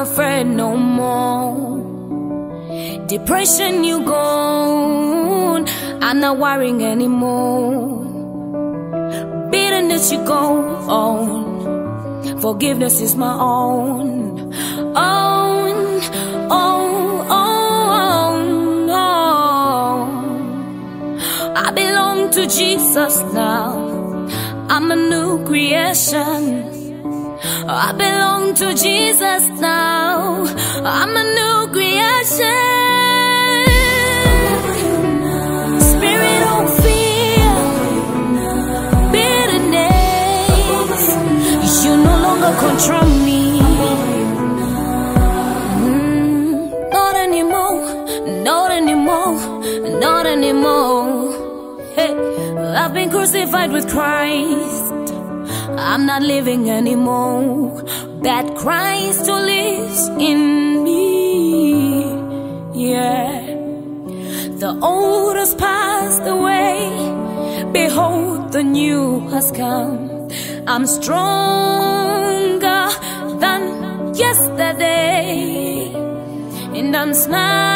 afraid no more. Depression, you gone, I'm not worrying anymore. Bitterness, you go on. Forgiveness is my own. Own, own, own, own. I belong to Jesus now. I'm a new creation. I belong to Jesus now. I'm a new creation. Spirit of fear, bitterness, you no longer control me. Mm, Not anymore, not anymore, not anymore. Hey, I've been crucified with Christ. I'm not living anymore. That Christ who lives in me. Yeah. The old has passed away. Behold, the new has come. I'm stronger than yesterday. And I'm smarter,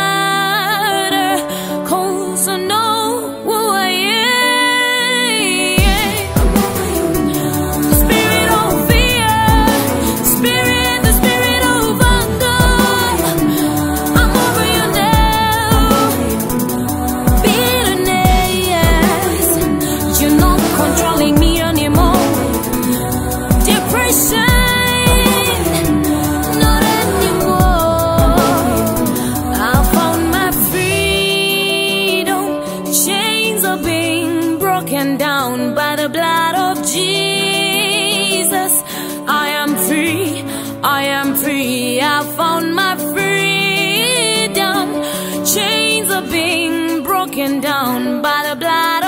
controlling me anymore. Depression, not anymore. I found my freedom. Chains are being broken down by the blood of Jesus. I am free. I am free. I found my freedom. Chains are being broken down by the blood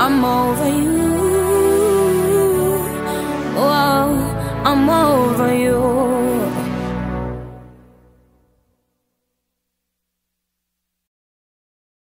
I'm over you. Oh, I'm over you.